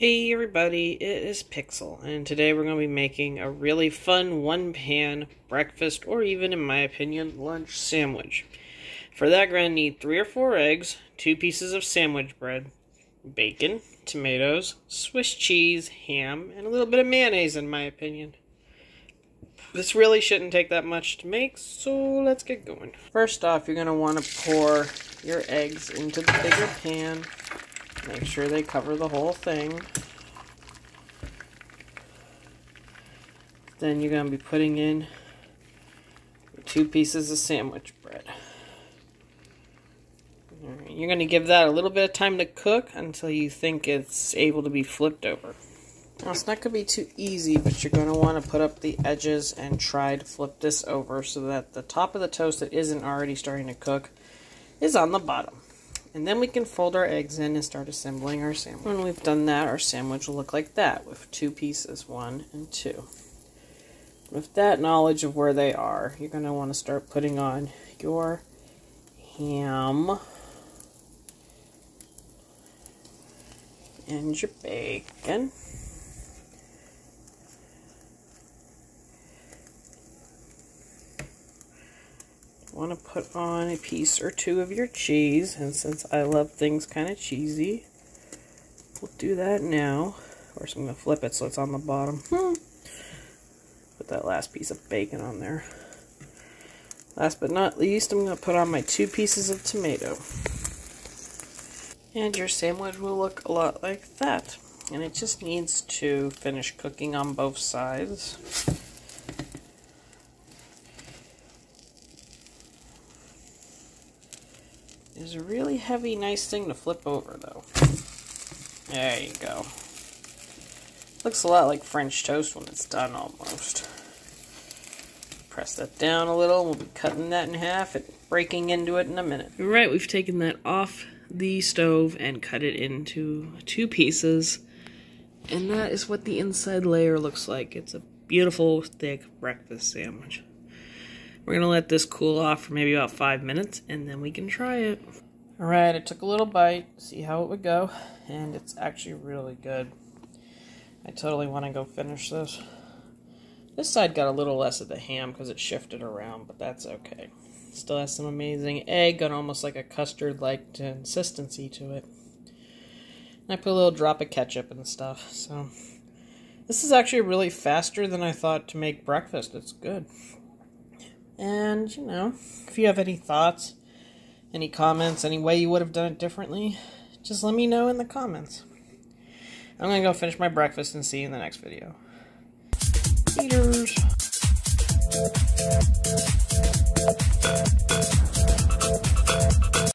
Hey everybody, it is Pixel, and today we're going to be making a really fun one-pan breakfast, or even in my opinion, lunch sandwich. For that, we're going to need three or four eggs, two pieces of sandwich bread, bacon, tomatoes, Swiss cheese, ham, and a little bit of mayonnaise in my opinion. This really shouldn't take that much to make, so let's get going. First off, you're going to want to pour your eggs into the bigger pan Make sure they cover the whole thing. Then you're going to be putting in two pieces of sandwich bread. You're going to give that a little bit of time to cook until you think it's able to be flipped over. Now, it's not going to be too easy, but you're going to want to put up the edges and try to flip this over so that the top of the toast that isn't already starting to cook is on the bottom. And then we can fold our eggs in and start assembling our sandwich. When we've done that, our sandwich will look like that with two pieces, one and two. With that knowledge of where they are, you're going to want to start putting on your ham and your bacon. Want to put on a piece or two of your cheese, and since I love things kind of cheesy, we'll do that now. Of course, I'm going to flip it so it's on the bottom. Hmm. Put that last piece of bacon on there. Last but not least, I'm going to put on my two pieces of tomato. And your sandwich will look a lot like that. And it just needs to finish cooking on both sides. Is a really heavy, nice thing to flip over, though. There you go. Looks a lot like French toast when it's done, almost. Press that down a little. We'll be cutting that in half and breaking into it in a minute. All right, we've taken that off the stove and cut it into two pieces. And that is what the inside layer looks like. It's a beautiful, thick breakfast sandwich. We're going to let this cool off for maybe about five minutes, and then we can try it. Alright, I took a little bite, see how it would go, and it's actually really good. I totally want to go finish this. This side got a little less of the ham because it shifted around, but that's okay. Still has some amazing egg and almost like a custard-like consistency to it. And I put a little drop of ketchup and stuff, so... This is actually really faster than I thought to make breakfast. It's good. And, you know, if you have any thoughts, any comments, any way you would have done it differently, just let me know in the comments. I'm to go finish my breakfast and see you in the next video. Later.